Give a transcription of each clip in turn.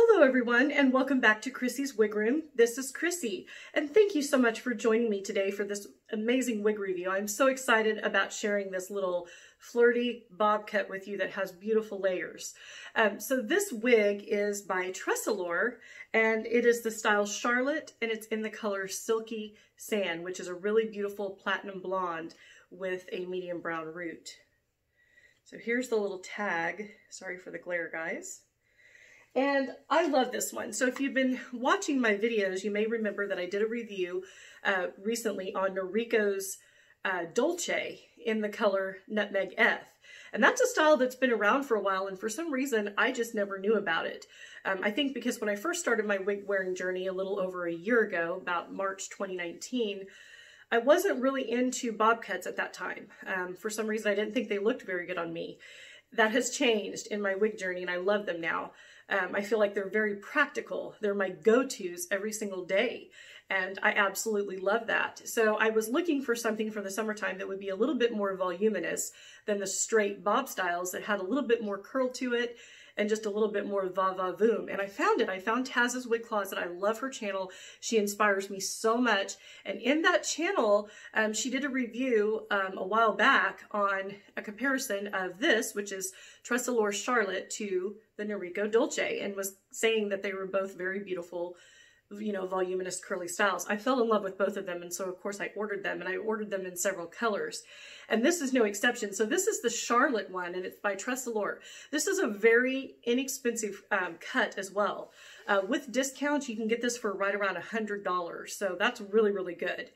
Hello everyone and welcome back to Krissy's Wig Room. This is Chrissy and thank you so much for joining me today for this amazing wig review. I'm so excited about sharing this little flirty bob cut with you that has beautiful layers. Um, so this wig is by Tressallure and it is the style Charlotte and it's in the color Silky Sand which is a really beautiful platinum blonde with a medium brown root. So here's the little tag. Sorry for the glare guys. And I love this one. So if you've been watching my videos, you may remember that I did a review uh, recently on Noriko's uh, Dolce in the color Nutmeg F. And that's a style that's been around for a while, and for some reason, I just never knew about it. Um, I think because when I first started my wig wearing journey a little over a year ago, about March 2019, I wasn't really into bob cuts at that time. Um, for some reason, I didn't think they looked very good on me. That has changed in my wig journey, and I love them now. Um, I feel like they're very practical. They're my go-tos every single day. And I absolutely love that. So I was looking for something for the summertime that would be a little bit more voluminous than the straight bob styles that had a little bit more curl to it and just a little bit more va-va-voom. And I found it. I found Taz's Wig Closet. I love her channel. She inspires me so much. And in that channel, um, she did a review um, a while back on a comparison of this, which is Tressallure Charlotte to the Noriko Dolce, and was saying that they were both very beautiful you know, voluminous curly styles. I fell in love with both of them, and so of course I ordered them, and I ordered them in several colors. And this is no exception. So this is the Charlotte one, and it's by Tressallure. This is a very inexpensive um, cut as well. Uh, with discounts, you can get this for right around a $100, so that's really, really good.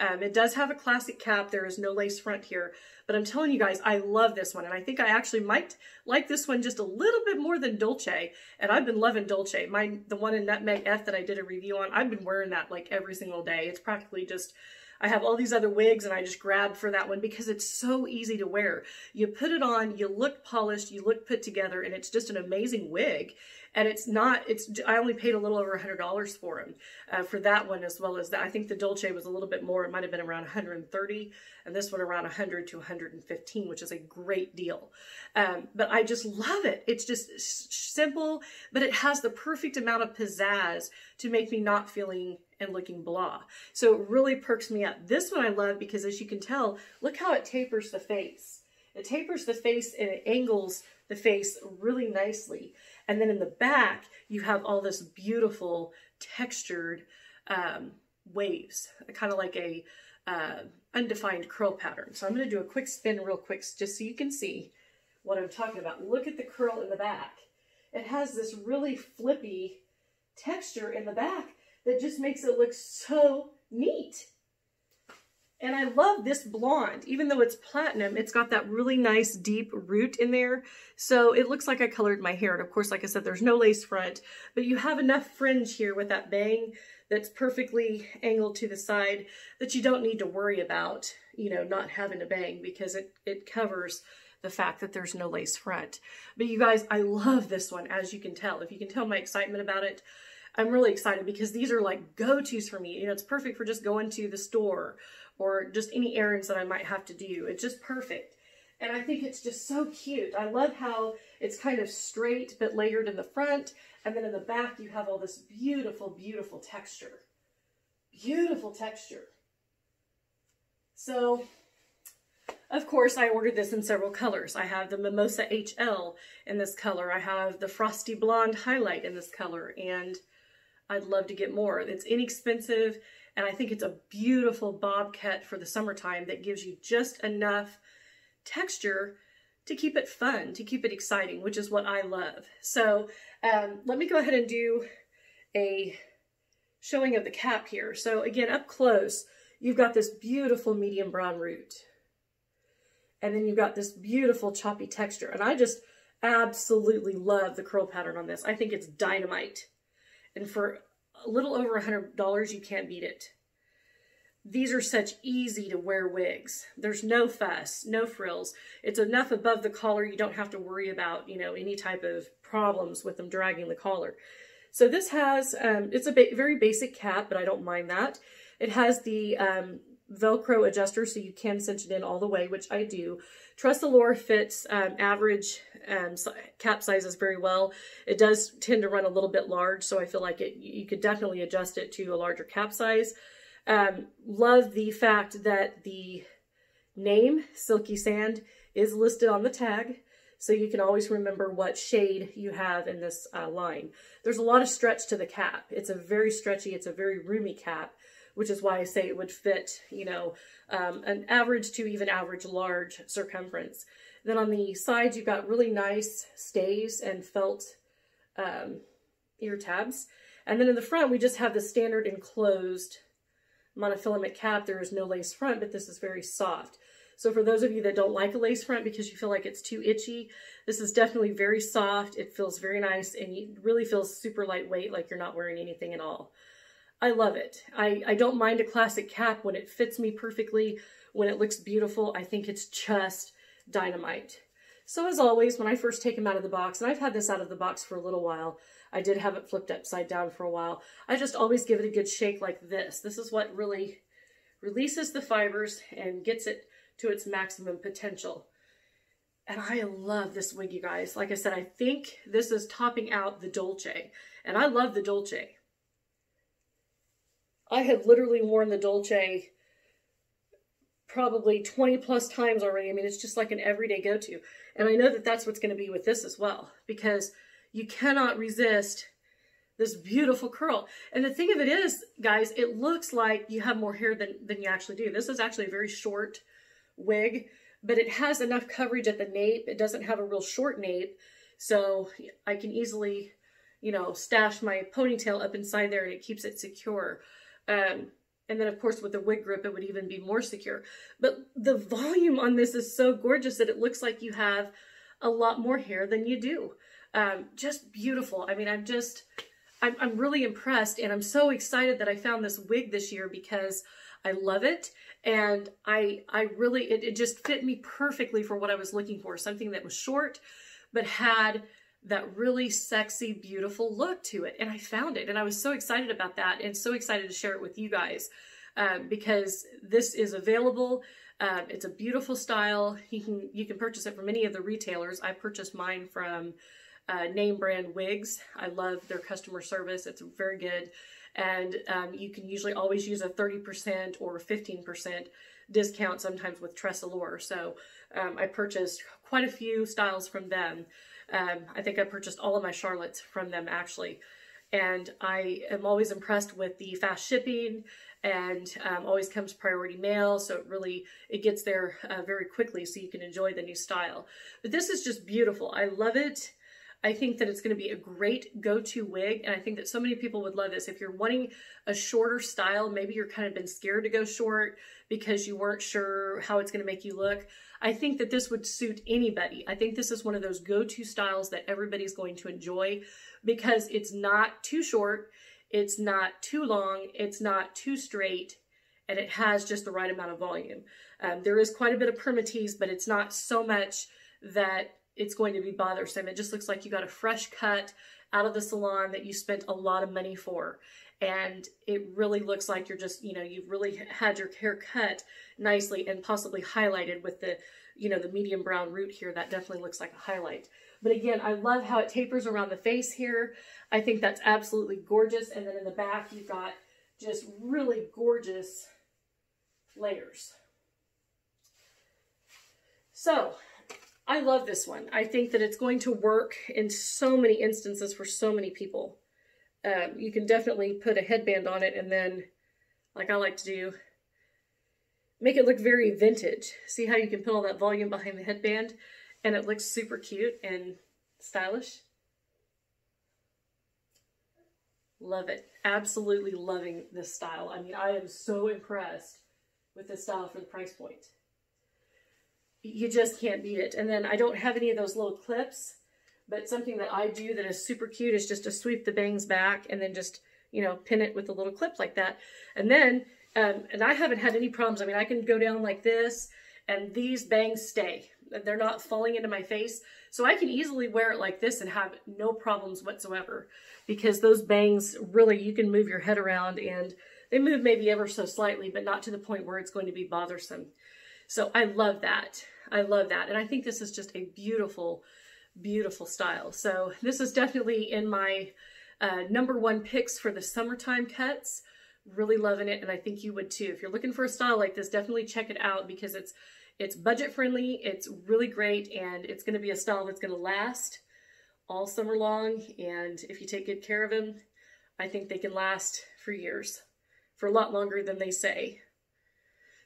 Um, it does have a classic cap. There is no lace front here. But I'm telling you guys, I love this one. And I think I actually might like this one just a little bit more than Dolce. And I've been loving Dolce. My, the one in Nutmeg F that I did a review on, I've been wearing that like every single day. It's practically just I have all these other wigs and I just grabbed for that one because it's so easy to wear. You put it on, you look polished, you look put together, and it's just an amazing wig. And it's not it's i only paid a little over a hundred dollars for them uh, for that one as well as that. I think the dolce was a little bit more. It might have been around 130 and this one around 100 to 115 which is a great deal. Um, but i just love it. It's just simple but it has the perfect amount of pizzazz to make me not feeling and looking blah so it really perks me up this one i love because as you can tell look how it tapers the face it tapers the face and it angles the face really nicely. And then in the back, you have all this beautiful textured um, waves, kind of like a uh, undefined curl pattern. So I'm going to do a quick spin real quick just so you can see what I'm talking about. Look at the curl in the back. It has this really flippy texture in the back that just makes it look so neat. And I love this blonde, even though it's platinum, it's got that really nice deep root in there. So it looks like I colored my hair. And of course, like I said, there's no lace front, but you have enough fringe here with that bang that's perfectly angled to the side that you don't need to worry about, you know, not having a bang because it, it covers the fact that there's no lace front. But you guys, I love this one, as you can tell. If you can tell my excitement about it, I'm really excited because these are like go-tos for me. You know, it's perfect for just going to the store or just any errands that I might have to do. It's just perfect. And I think it's just so cute. I love how it's kind of straight but layered in the front. And then in the back, you have all this beautiful, beautiful texture. Beautiful texture. So, of course, I ordered this in several colors. I have the Mimosa HL in this color. I have the Frosty Blonde Highlight in this color. And I'd love to get more. It's inexpensive. And I think it's a beautiful bob cut for the summertime that gives you just enough texture to keep it fun, to keep it exciting, which is what I love. So um, let me go ahead and do a showing of the cap here. So again, up close, you've got this beautiful medium brown root. And then you've got this beautiful choppy texture. And I just absolutely love the curl pattern on this. I think it's dynamite. And for a little over a $100, you can't beat it. These are such easy to wear wigs. There's no fuss, no frills. It's enough above the collar you don't have to worry about, you know, any type of problems with them dragging the collar. So this has, um, it's a ba very basic cap, but I don't mind that. It has the um, Velcro adjuster, so you can cinch it in all the way, which I do. Tress-Allure fits um, average um, cap sizes very well. It does tend to run a little bit large, so I feel like it you could definitely adjust it to a larger cap size. Um, love the fact that the name, Silky Sand, is listed on the tag, so you can always remember what shade you have in this uh, line. There's a lot of stretch to the cap. It's a very stretchy, it's a very roomy cap, which is why I say it would fit, you know, um, an average to even average large circumference. Then on the sides, you've got really nice stays and felt um, ear tabs. And then in the front, we just have the standard enclosed monofilament cap. There is no lace front, but this is very soft. So for those of you that don't like a lace front because you feel like it's too itchy, this is definitely very soft. It feels very nice and it really feels super lightweight, like you're not wearing anything at all. I love it. I, I don't mind a classic cap when it fits me perfectly, when it looks beautiful. I think it's just dynamite. So as always, when I first take them out of the box, and I've had this out of the box for a little while, I did have it flipped upside down for a while, I just always give it a good shake like this. This is what really releases the fibers and gets it to its maximum potential. And I love this wig, you guys. Like I said, I think this is topping out the Dolce. And I love the Dolce. I have literally worn the Dolce probably 20 plus times already. I mean, it's just like an everyday go-to. And I know that that's what's going to be with this as well, because you cannot resist this beautiful curl. And the thing of it is, guys, it looks like you have more hair than, than you actually do. This is actually a very short wig, but it has enough coverage at the nape. It doesn't have a real short nape, so I can easily, you know, stash my ponytail up inside there and it keeps it secure. Um, and then, of course, with the wig grip, it would even be more secure. But the volume on this is so gorgeous that it looks like you have a lot more hair than you do. Um, just beautiful. I mean, I'm just, I'm, I'm really impressed and I'm so excited that I found this wig this year because I love it. And I, I really, it, it just fit me perfectly for what I was looking for. Something that was short, but had that really sexy, beautiful look to it. And I found it. And I was so excited about that and so excited to share it with you guys um, because this is available. Um, it's a beautiful style. You can, you can purchase it from any of the retailers. I purchased mine from uh, name brand wigs. I love their customer service. It's very good. And um, you can usually always use a 30% or 15% discount sometimes with Tress-Allure. So um, I purchased quite a few styles from them. Um, I think I purchased all of my Charlottes from them actually. And I am always impressed with the fast shipping and um, always comes priority mail. So it really, it gets there uh, very quickly so you can enjoy the new style. But this is just beautiful. I love it. I think that it's going to be a great go-to wig, and I think that so many people would love this. If you're wanting a shorter style, maybe you're kind of been scared to go short because you weren't sure how it's going to make you look. I think that this would suit anybody. I think this is one of those go-to styles that everybody's going to enjoy because it's not too short, it's not too long, it's not too straight, and it has just the right amount of volume. Um, there is quite a bit of permatease, but it's not so much that it's going to be bothersome. It just looks like you got a fresh cut out of the salon that you spent a lot of money for. And it really looks like you're just, you know, you've really had your hair cut nicely and possibly highlighted with the, you know, the medium brown root here. That definitely looks like a highlight. But again, I love how it tapers around the face here. I think that's absolutely gorgeous. And then in the back, you've got just really gorgeous layers. So I love this one. I think that it's going to work in so many instances for so many people. Um, you can definitely put a headband on it and then, like I like to do, make it look very vintage. See how you can put all that volume behind the headband and it looks super cute and stylish? Love it. Absolutely loving this style. I mean, I am so impressed with this style for the price point you just can't beat it. And then I don't have any of those little clips, but something that I do that is super cute is just to sweep the bangs back and then just, you know, pin it with a little clip like that. And then, um, and I haven't had any problems. I mean, I can go down like this and these bangs stay. They're not falling into my face. So I can easily wear it like this and have no problems whatsoever because those bangs really, you can move your head around and They move maybe ever so slightly, but not to the point where it's going to be bothersome. So I love that. I love that. And I think this is just a beautiful, beautiful style. So this is definitely in my uh, number one picks for the summertime cuts. Really loving it. And I think you would too. If you're looking for a style like this, definitely check it out because it's it's budget friendly. It's really great. And it's going to be a style that's going to last all summer long. And if you take good care of them, I think they can last for years, for a lot longer than they say.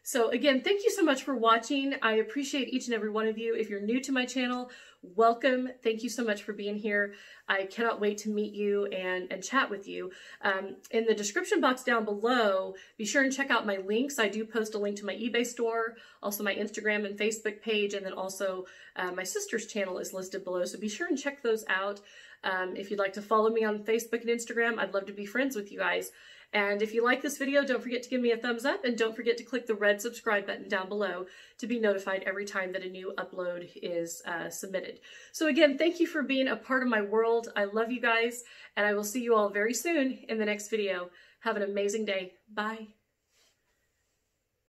So again, thank you so much for watching. I appreciate each and every one of you. If you're new to my channel, welcome. Thank you so much for being here. I cannot wait to meet you and, and chat with you. Um, in the description box down below, be sure and check out my links. I do post a link to my eBay store, also my Instagram and Facebook page, and then also uh, my sister's channel is listed below. So be sure and check those out. Um, if you'd like to follow me on Facebook and Instagram, I'd love to be friends with you guys. And if you like this video, don't forget to give me a thumbs up and don't forget to click the red subscribe button down below to be notified every time that a new upload is uh, submitted. So again, thank you for being a part of my world. I love you guys and I will see you all very soon in the next video. Have an amazing day. Bye.